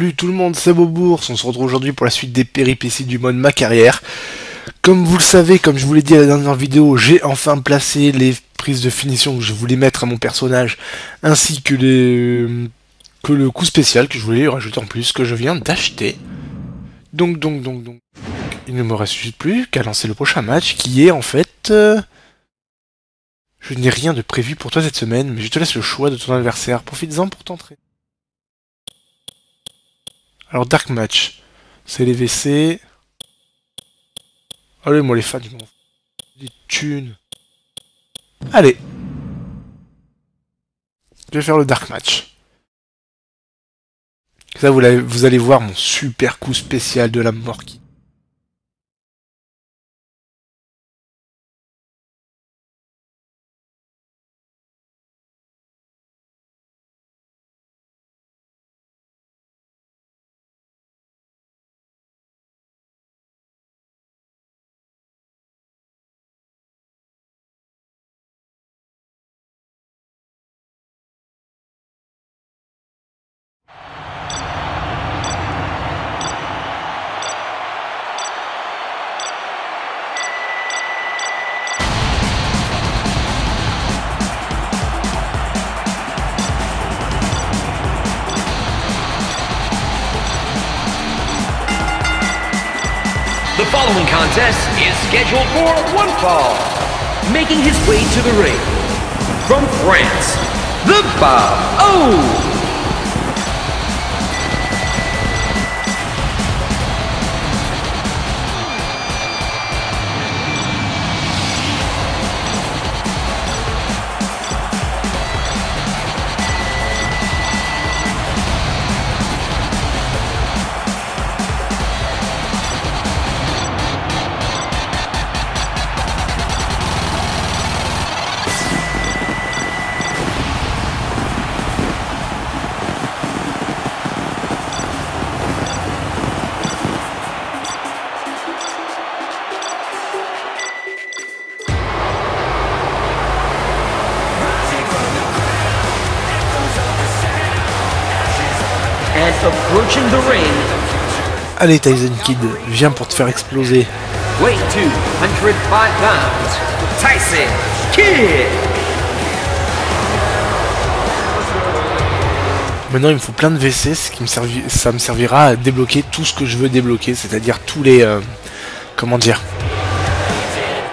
Salut tout le monde, c'est Bobours, on se retrouve aujourd'hui pour la suite des péripéties du mode ma carrière. Comme vous le savez, comme je vous l'ai dit à la dernière vidéo, j'ai enfin placé les prises de finition que je voulais mettre à mon personnage, ainsi que les que le coup spécial que je voulais rajouter en plus, que je viens d'acheter. Donc, donc, donc, donc, il ne me reste plus qu'à lancer le prochain match, qui est en fait... euh, Je n'ai rien de prévu pour toi cette semaine, mais je te laisse le choix de ton adversaire. Profites-en pour t'entrer. Alors, Dark Match, c'est les WC. Allez, moi les fans, je m'en. Les thunes. Allez. Je vais faire le Dark Match. Ça, vous, vous allez voir mon super coup spécial de la mort qui... following contest is scheduled for one fall. Making his way to the ring from France, the Bob O. Allez Tyson Kid, viens pour te faire exploser. weight 205 pounds, Tyson Kidd. Maintenant il me faut plein de WC, ce qui me servi- ça me servira à débloquer tout ce que je veux débloquer, c'est-à-dire tous les... euh, comment dire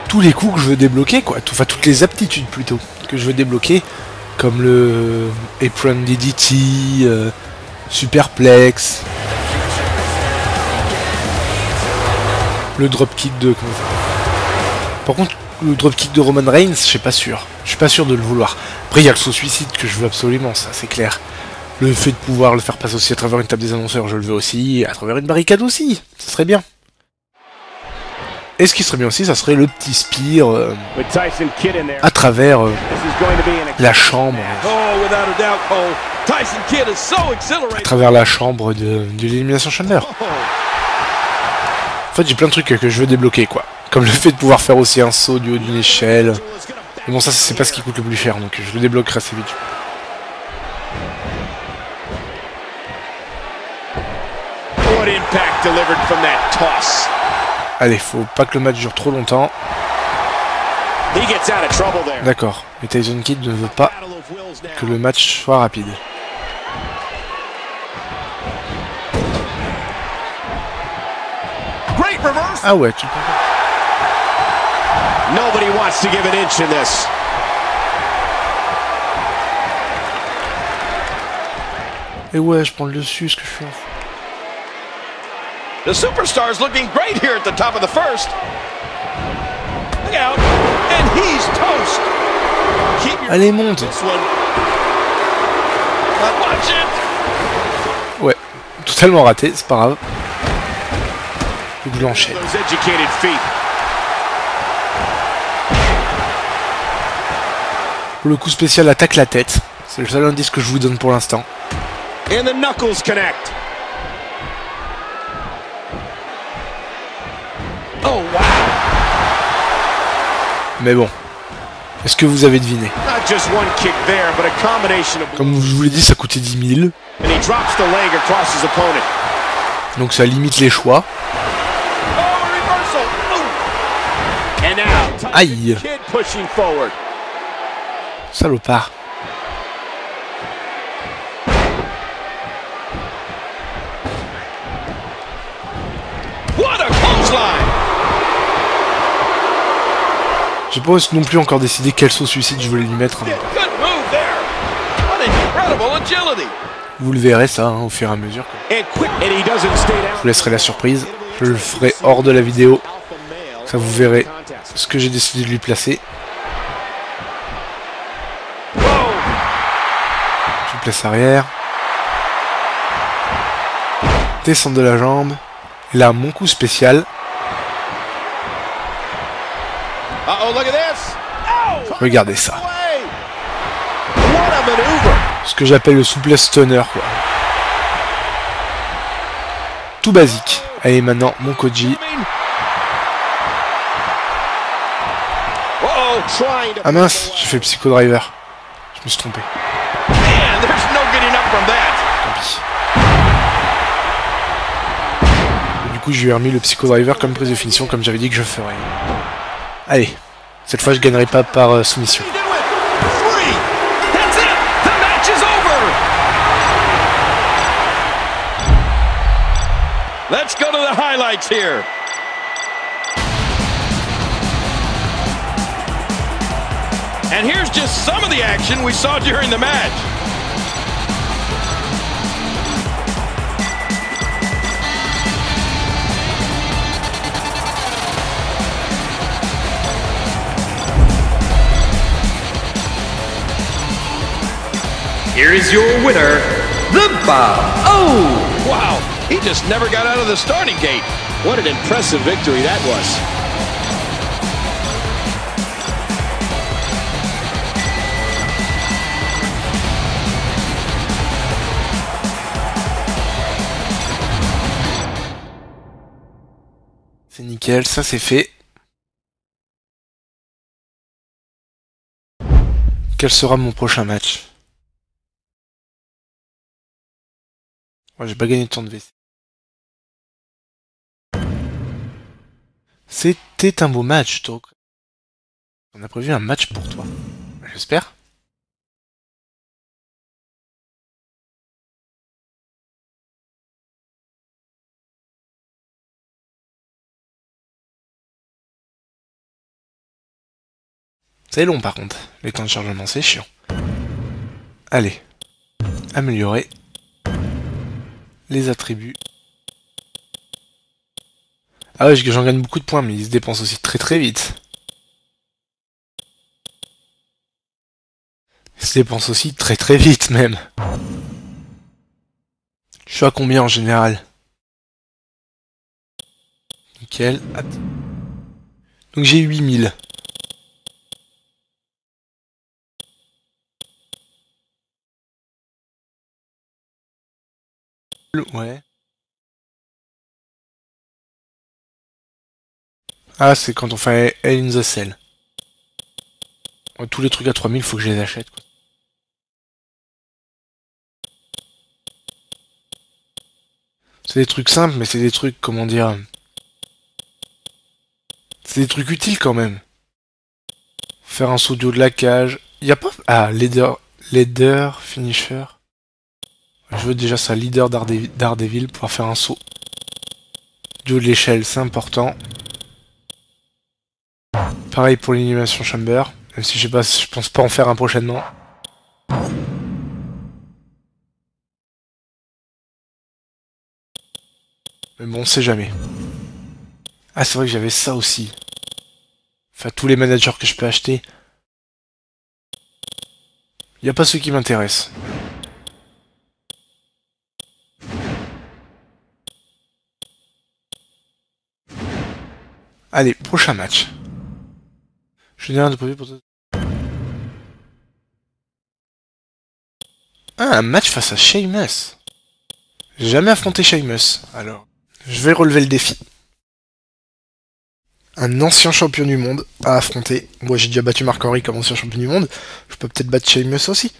Tous les coups que je veux débloquer, quoi. Enfin, toutes les aptitudes plutôt que je veux débloquer, comme le Apron DDT, euh, Superplex, le dropkick de... Par contre, le dropkick de Roman Reigns, je suis pas sûr. Je suis pas sûr de le vouloir. Après, il y a le saut suicide que je veux absolument, ça c'est clair. Le fait de pouvoir le faire passer aussi à travers une table des annonceurs, je le veux aussi, à travers une barricade aussi, ça serait bien. Et ce qui serait bien aussi, ça serait le petit spire euh, à travers euh, la chambre, Oh, à travers la chambre de, de l'élimination Chamber. En fait, j'ai plein de trucs que je veux débloquer, quoi. Comme le fait de pouvoir faire aussi un saut du haut d'une échelle. Et bon, ça, c'est pas ce qui coûte le plus cher, donc je le débloquerai assez vite. Allez, faut pas que le match dure trop longtemps. D'accord, mais Tyson Kidd ne veut pas que le match soit rapide. Great reverse. Ah ouais, tu peux. Nobody wants to give an inch in this. Et ouais, je prends le dessus, ce que je fais. The superstar's looking great here at the top of the first. Look out. And he's toast. Keep your Allez, monte this one. Watch it. Ouais, totalement raté, c'est pas grave. Educated feet. Pour le coup spécial, attaque la tête. C'est le seul indice que je vous donne pour l'instant. Oh, wow. Mais bon, est-ce que vous avez deviné? There, of Comme je vous l'ai dit, ça coûtait 10 000. and he drops the leg across his opponent. Donc ça limite les choix. Aïe. Salopard. J'ai pas non plus encore décidé quel saut suicide je voulais lui mettre. hein. Vous le verrez ça hein, au fur et à mesure. Je vous laisserai la surprise. Je le ferai hors de la vidéo. Ça vous verrez ce que j'ai décidé de lui placer. Je place arrière. Descendre de la jambe. Et là, mon coup spécial. Regardez ça. Ce que j'appelle le souplesse stunner, quoi. Tout basique. Allez, maintenant, mon Koji. Ah mince, j'ai fait le Psycho Driver. Je me suis trompé. Tant pis. Et du coup, je lui ai remis le Psycho Driver comme prise de finition, comme j'avais dit que je ferais. Allez, cette fois, je gagnerai pas par euh, soumission. Let's go to the highlights here. And here's just some of the action we saw during the match. Here is your winner, the Bob Oh! Wow, he just never got out of the starting gate. What an impressive victory that was. Ça c'est fait. Quel sera mon prochain match? J'ai pas gagné de temps de WC. C'était un beau match, donc. On a prévu un match pour toi. J'espère. C'est long par contre. Les temps de chargement, c'est chiant. Allez. Améliorer. Les attributs. Ah ouais, j'en gagne beaucoup de points, mais ils se dépensent aussi très très vite. Ils se dépensent aussi très très vite même. Je suis à combien en général? Nickel. Donc j'ai 8000. Ouais. Ah, c'est quand on fait Hell in the Cell. Ouais, tous les trucs à 3000, faut que je les achète. Quoi. C'est des trucs simples, mais c'est des trucs, comment dire... C'est des trucs utiles quand même. Faire un saut de la cage. Y a pas... Ah, leader... Leader, finisher. Je veux déjà ça, leader Daredevil, pouvoir faire un saut. Du haut de l'échelle, c'est important. Pareil pour l'animation chamber, même si je sais je pense pas en faire un prochainement. Mais bon, on sait jamais. Ah, c'est vrai que j'avais ça aussi. Enfin, tous les managers que je peux acheter. Y a pas ceux qui m'intéressent. Allez, prochain match. Je n'ai rien de prévu pour toi. Ah, un match face à Sheamus. J'ai jamais affronté Sheamus, alors je vais relever le défi. un ancien champion du monde à affronter. Moi j'ai déjà battu Marc Henry comme ancien champion du monde. Je peux peut-être battre Sheamus aussi.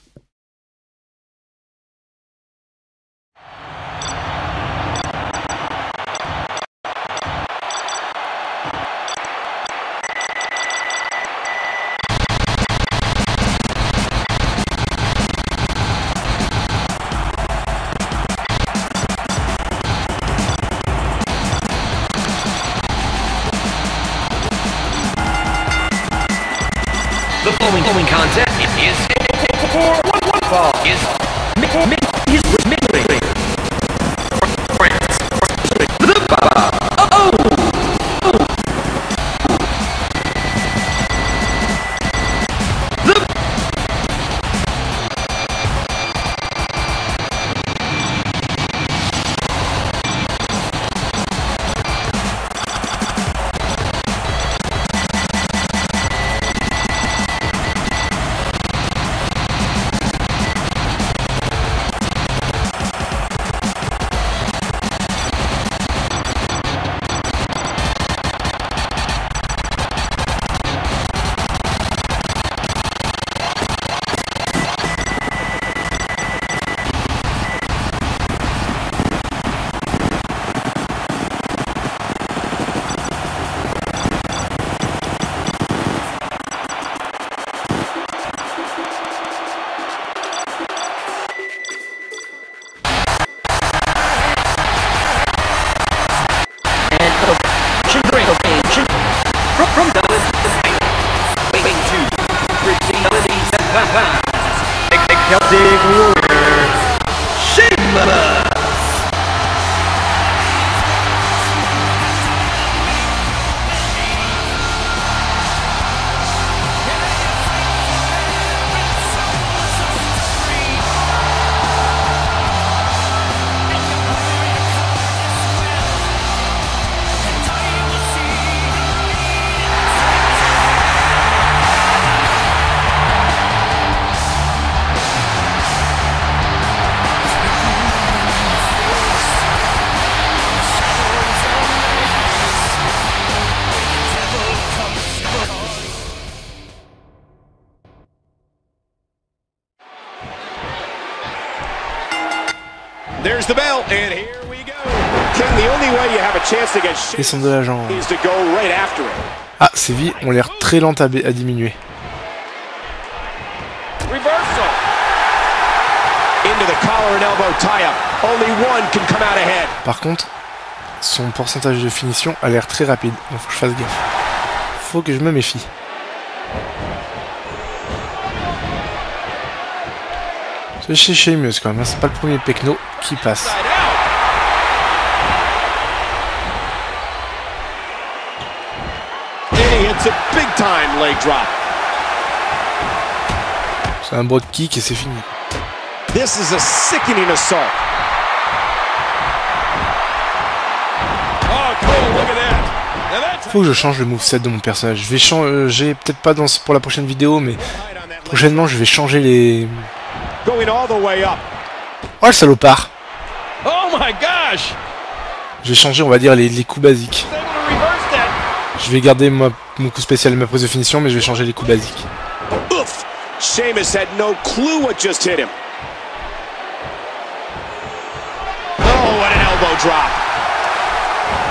Brasil! There's the bell, and here we go. King, the only way you have a chance to get shit Descendre de la jambe. is to go right after it. Ah, ces vies ont l'air très lentes à, à diminuer. Reversal. Into the collar and elbow tie-up. Only one can come out ahead. Par contre, son pourcentage de finition a l'air très rapide. Donc faut que je fasse gaffe. Faut que je me méfie. C'est chez Sheamus quand même, c'est pas le premier Pecno qui passe. C'est un broad kick et c'est fini. This is a sickening assault. Oh, Faut que je change le moveset de mon personnage. Je vais changer, peut-être pas dans, pour la prochaine vidéo, mais prochainement je vais changer les... Going all the way up. Oh le salopard Oh my gosh! Je vais changer, on va dire, les, les coups basiques. Je vais garder ma- mon coup spécial et ma prise de finition, mais je vais changer les coups basiques. Oof! Sheamus had no clue what just hit him. Oh, what an elbow drop.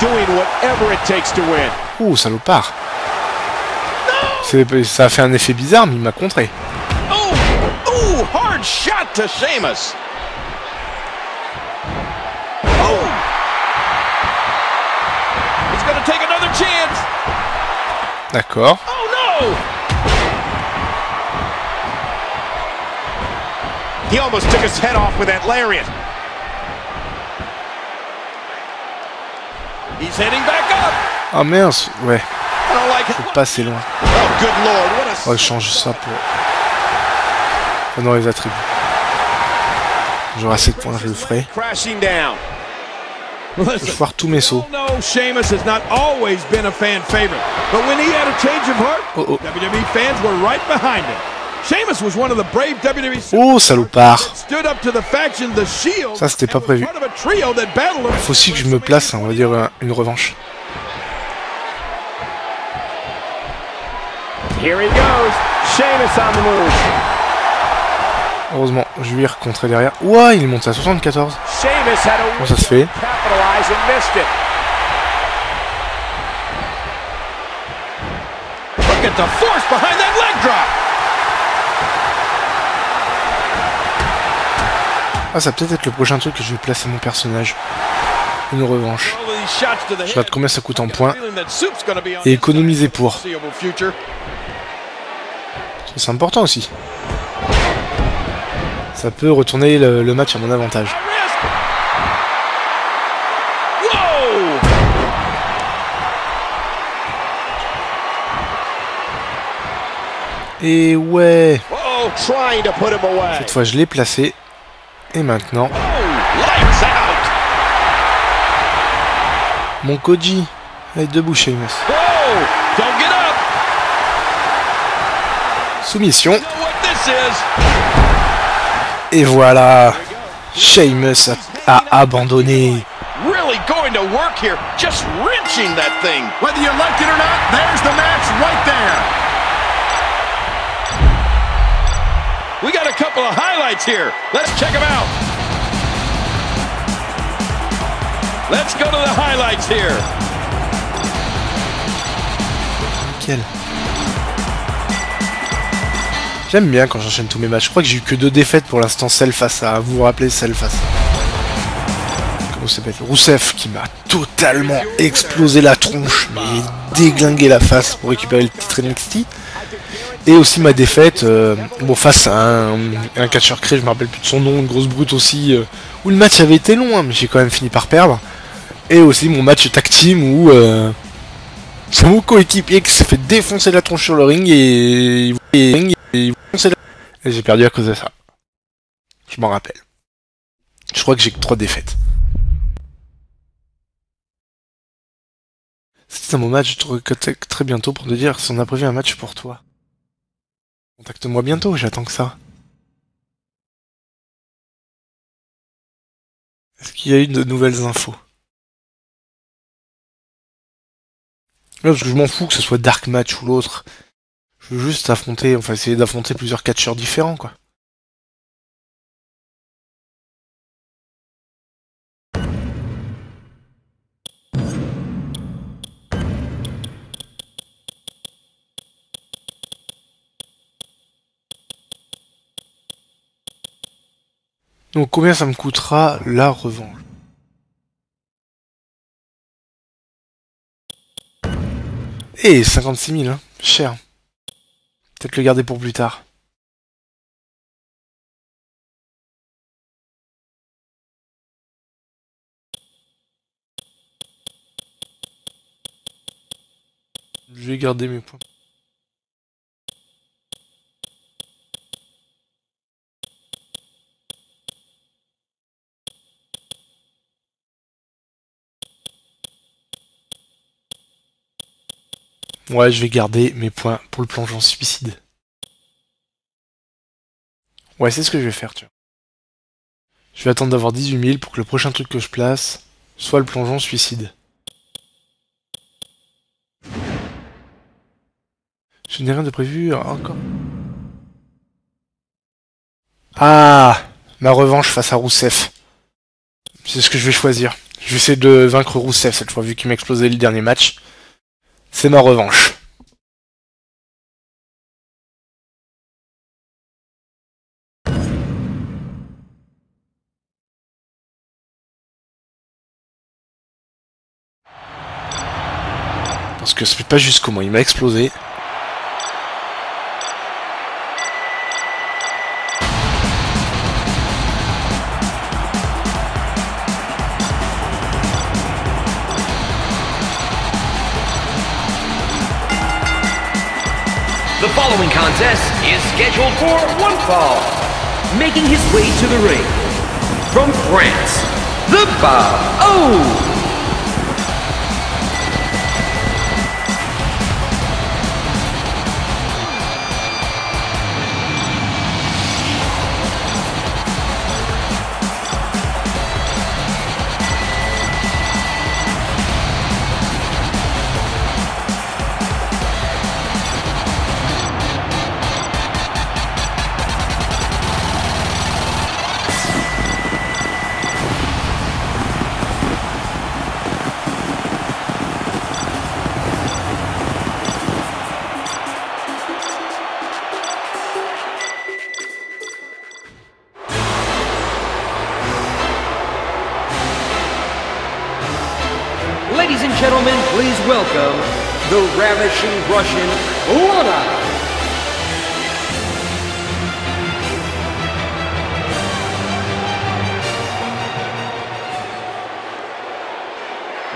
Doing whatever it takes to win. Ouh, salopard Ça a fait un effet bizarre, mais il m'a contré. Oh! Hard shot to Sheamus. Oh! He's gonna take another chance. D'accord. Oh no! He almost took his head off with that lariat. He's heading back up. Ah mince, ouais, I don't like it. pas assez loin. Oh, good lord, what a On va changer ça pour... Non, les attributs. J'aurai assez de points, je le ferai. crashing down. Je vais voir tous mes sauts. Oh, oh. Brave WWE Oh, salopard. Ça, c'était pas prévu. Faut aussi que je me place, hein, on va dire, un- une revanche. Here he goes. Sheamus on the move. Heureusement, je lui ai recontré derrière. Ouah, il est monté à 74. Sheamus had a Comment ça se fait. Ah, ça va peut-être être le prochain truc que je vais placer à mon personnage. Une revanche. Je regarde combien ça coûte en points. Et économiser pour. C'est important aussi. Ça peut retourner le, le match à mon avantage. Et ouais, Oh, trying to put him away. cette fois je l'ai placé. Et maintenant, Oh, lights out. mon Koji. Allez, debout, get up. Soumission. Et voilà. Sheamus a, a abandonné. Really going to work here. Just wrenching that thing. Whether you like it or not, there's the match right there. We got a couple of highlights here. Let's check them out. Let's go to the highlights here. Nickel. J'aime bien quand j'enchaîne tous mes matchs. Je crois que j'ai eu que deux défaites pour l'instant, celle face à. Vous vous rappelez, celle face à. Comment s'appelle? Rousseff qui m'a totalement explosé la tronche, mais déglingué la face pour récupérer le titre NXT. Et aussi ma défaite, euh, bon, face à un, un catcheur créé, je me rappelle plus de son nom, une grosse brute aussi, euh, où le match avait été long, hein, mais j'ai quand même fini par perdre. Et aussi mon match tag team où euh, c'est mon coéquipier qui s'est fait défoncer la tronche sur le ring et, et, et- et j'ai perdu à cause de ça. Je m'en rappelle. Je crois que j'ai que trois défaites. C'est un mon match, je te recontacte très bientôt pour te dire si on a prévu un match pour toi. Contacte-moi bientôt, j'attends que ça. Est-ce qu'il y a eu de nouvelles infos? Non, parce que je m'en fous que ce soit Dark Match ou l'autre. Je veux juste affronter, enfin essayer d'affronter plusieurs catcheurs différents, quoi. Donc combien ça me coûtera la revanche? Eh, 56 000, hein. Cher. Peut-être le garder pour plus tard. Je vais garder mes points. Ouais, je vais garder mes points pour le plongeon suicide. Ouais, c'est ce que je vais faire, tu vois. Je vais attendre d'avoir 18 000 pour que le prochain truc que je place soit le plongeon suicide. Je n'ai rien de prévu encore. Ah Ma revanche face à Rousseff. C'est ce que je vais choisir. Je vais essayer de vaincre Rousseff cette fois, vu qu'il m'a explosé le dernier match. C'est ma revanche. Parce que c'est pas juste comment il m'a explosé. Contest is scheduled for one fall. Making his way to the ring from France, the Bob O.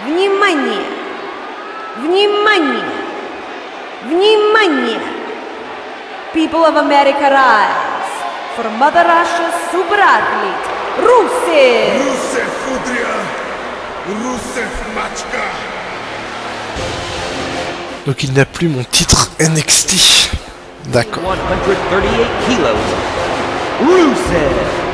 Внимание! Внимание! Внимание! People of America rise! For Mother Russia's super athlete, Rusev! Rusev Fudria, Rusev Machka. Donc il n'a plus mon titre NXT. D'accord. 138 kilos. Rusev.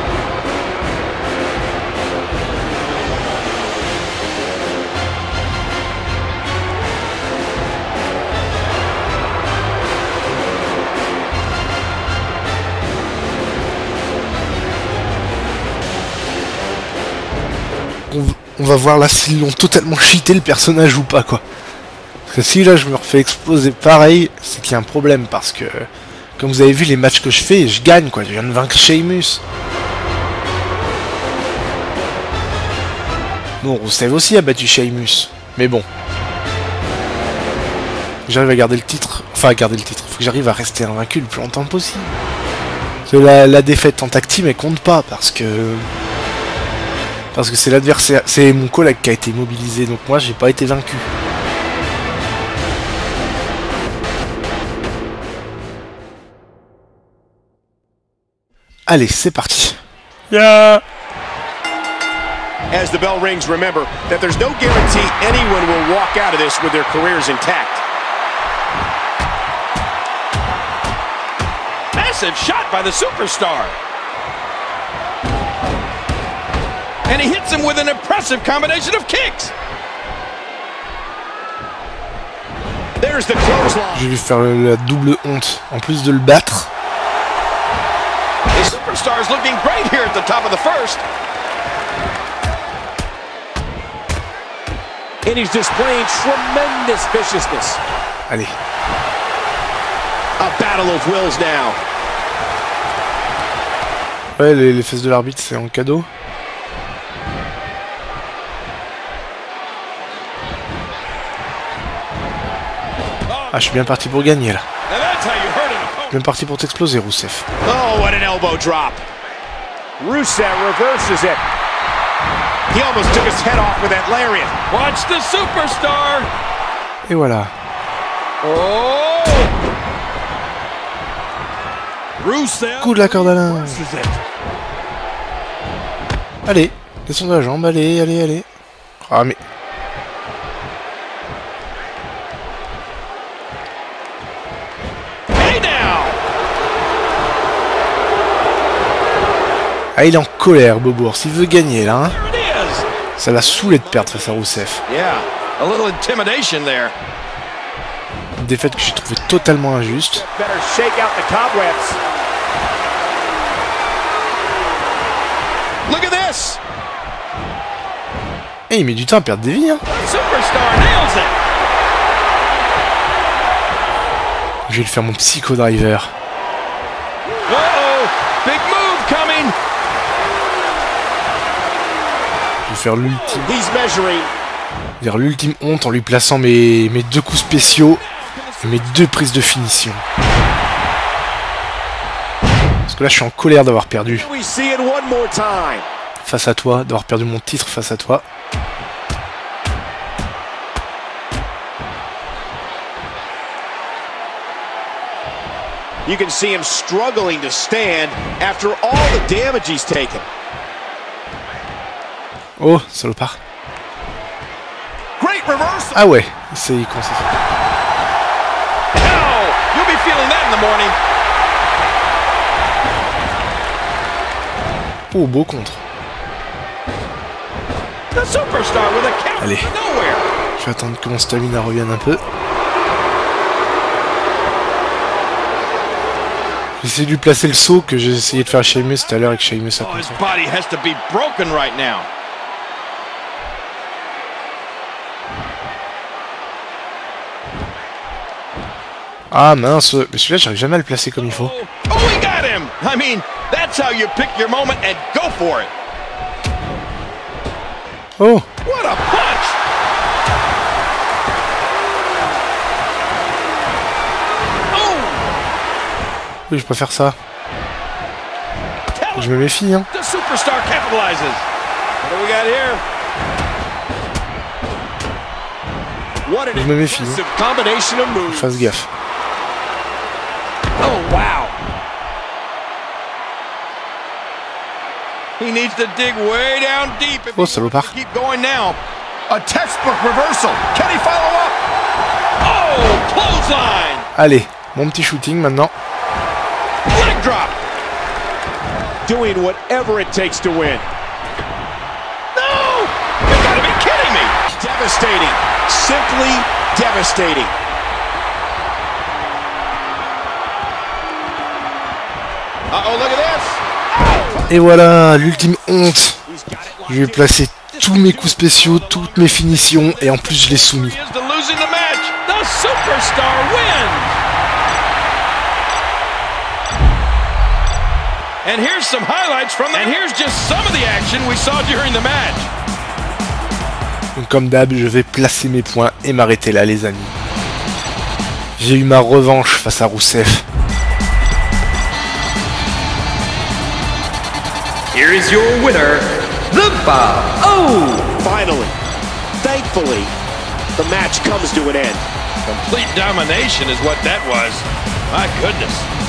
On, va voir là s'ils l'ont totalement cheaté le personnage ou pas quoi. Parce que si là je me refais exploser pareil, c'est qu'il y a un problème parce que comme vous avez vu les matchs que je fais, je gagne quoi. Je viens de vaincre Sheamus. Bon, Rousseff aussi a battu Sheamus. Mais bon. J'arrive à garder le titre. Enfin à garder le titre. Faut que j'arrive à rester invaincu le plus longtemps possible. Parce que la, la défaite en team elle compte pas parce que parce que c'est l'adversaire, c'est mon collègue qui a été mobilisé, donc moi j'ai pas été vaincu. Allez, c'est parti. Yeah. As the bell rings, remember that there's no guarantee anyone will walk out of this with their careers intact. Massive shot by the superstar. And he hits him with an impressive combination of kicks. There's the clothesline. Je vais faire la double honte. En plus de le battre, The superstar's looking great here at the top of the first. And he's displaying tremendous viciousness. allez. A battle of wills now. Ouais, les, les fesses de l'arbitre, c'est en cadeau. Ah, je suis bien parti pour gagner là. Bien parti pour t'exploser, Rousseff. Oh, what an elbow drop. Rusev reverses it. He almost took his head off with that lariat. Watch the superstar. Et voilà. Oh. Rusev. Coup de la corde à linge. Allez, descends de la jambe, allez, allez, allez. Ah mais... Ah, il est en colère, Bobour. S'il veut gagner, là, hein. Ça l'a saoulé de perdre face à Rousseff. Une défaite que j'ai trouvée totalement injuste. Et il met du temps à perdre des vies, hein. Je vais lui faire mon psycho driver. Faire l'ultime, vers l'ultime honte en lui plaçant mes, mes deux coups spéciaux et mes deux prises de finition. Parce que là, je suis en colère d'avoir perdu face à toi, d'avoir perdu mon titre face à toi. You can see him struggling to stand after all the damage he's taken. Oh, salopard. Ah ouais, c'est con ça. Hell, you'll be feeling that in the morning. Oh, beau contre. Allez. Je vais attendre que mon stamina revienne un peu. Je vais essayer de lui placer le saut que j'ai essayé de faire à Sheamus tout à l'heure et que Sheamus a Ah mince, mais celui-là j'arrive jamais à le placer comme il faut. Oh, Oui, je préfère ça. Je me méfie hein. The superstar capitalizes. What? Je me méfie. Hein. Fasse gaffe. Oh, wow. He needs to dig way down deep. if Oh, he wants to Keep going now. A textbook reversal. Can he follow up? Oh, clothesline. Allez, mon petit shooting maintenant. Leg drop. Doing whatever it takes to win. No! You gotta be kidding me. Devastating. Simply devastating. Et voilà, l'ultime honte. Je vais placer tous mes coups spéciaux, toutes mes finitions, et en plus je l'ai soumis. And here's some highlights from the. And here's just some of the action we saw during the match. Donc comme d'hab, je vais placer mes points et m'arrêter là les amis. J'ai eu ma revanche face à Rousseff. Here is your winner, the Bob O. Finally, thankfully, the match comes to an end. Complete domination is what that was. My goodness.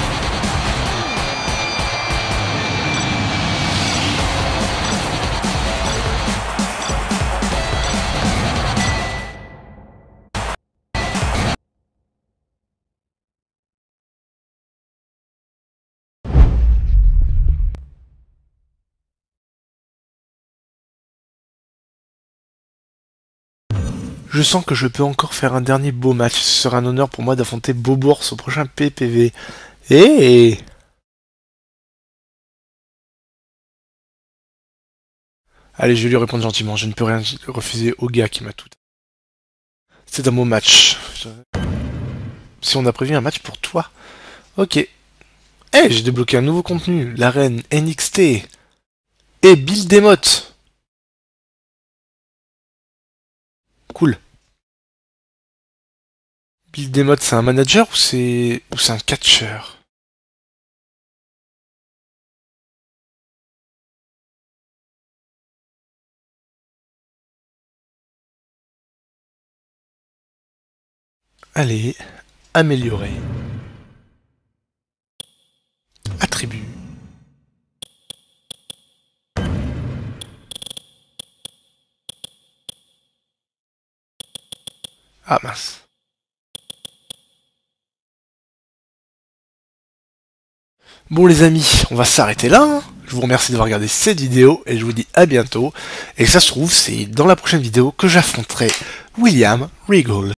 Je sens que je peux encore faire un dernier beau match. Ce sera un honneur pour moi d'affronter Bobours au prochain PPV. Et Allez, je vais lui répondre gentiment. Je ne peux rien refuser au gars qui m'a tout. C'est un beau match. Si on a prévu un match pour toi. Ok. Eh, j'ai débloqué un nouveau contenu. L'arène NXT. Et Bill Demotte. Cool. Bill Demotte, c'est un manager ou c'est ou c'est un catcheur? Allez, améliorer. Attribut. Ah mince. Bon les amis, on va s'arrêter là. hein. Je vous remercie d'avoir regardé cette vidéo et je vous dis à bientôt. Et ça se trouve, c'est dans la prochaine vidéo que j'affronterai William Regal.